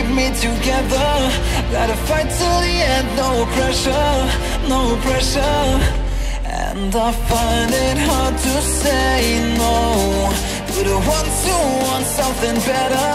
keep me together. Gotta fight till the end, no pressure, no pressure. And I find it hard to say no to the ones who want something better,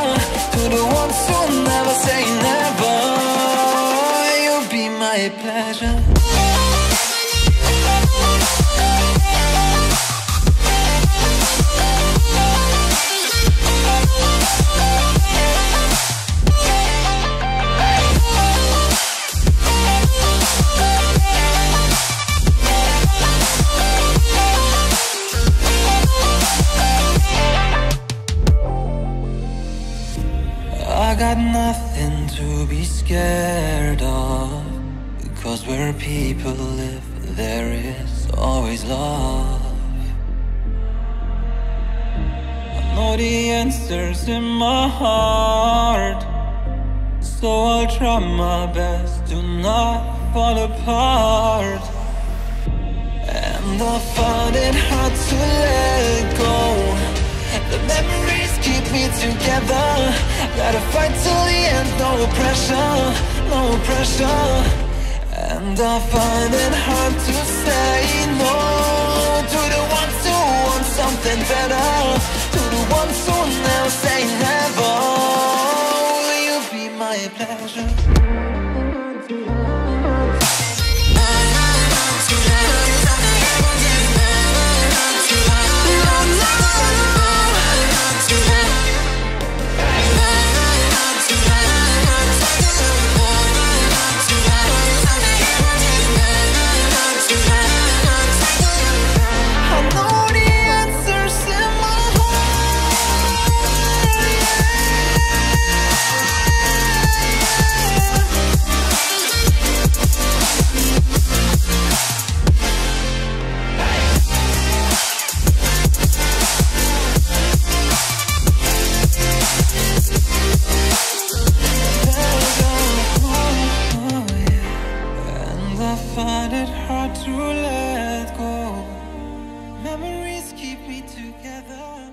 I got nothing to be scared of. Because where people live there is always love. I know the answers in my heart. So I'll try my best to not fall apart. And I find it hard to let go. The keep me together. Gotta fight till the end, no pressure, no pressure. And I find it hard to say no. To the ones who want something better To the ones who never say never. Will you be my pleasure? Let go. Memories keep me together.